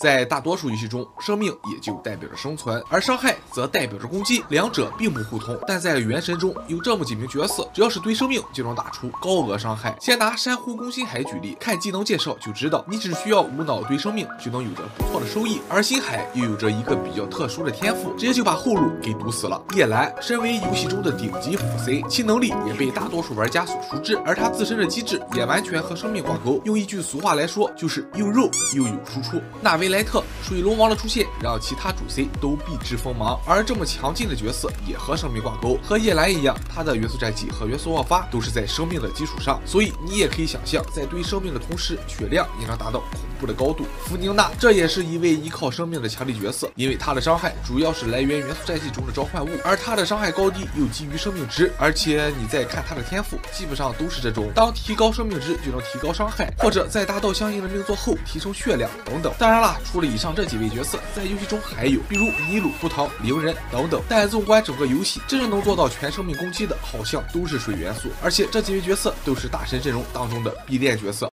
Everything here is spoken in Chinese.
在大多数游戏中，生命也就代表着生存，而伤害则代表着攻击，两者并不互通。但在原神中有这么几名角色，只要是堆生命就能打出高额伤害。先拿珊瑚攻心海举例，看技能介绍就知道，你只需要无脑堆生命就能有着不错的收益。而心海又有着一个比较特殊的天赋，直接就把后路给堵死了。叶兰身为游戏中的顶级辅 C，其能力也被大多数玩家所熟知，而他自身的机制也完全和生命挂钩。用一句俗话来说，就是又肉又有输出。纳维莱特水龙王的出现，让其他主 C 都避之锋芒。而这么强劲的角色也和生命挂钩，和夜兰一样，他的元素战绩和元素爆发都是在生命的基础上，所以你也可以想象，在堆生命的同时，血量也能达到恐怖的高度。弗宁娜这也是一位依靠生命的强力角色，因为他的伤害主要是来源元素战绩中的召唤物，而他的伤害高低又基于生命值。而且你再看他的天赋，基本上都是这种，当提高生命值就能提高伤害，或者在达到相应的命座后提升血量等等。当然啦，除了以上这几位角色，在游戏中还有，比如尼鲁、布唐、灵人等等。但纵观整个游戏，真正能做到全生命攻击的，好像都是水元素，而且这几位角色都是大神阵容当中的必练角色。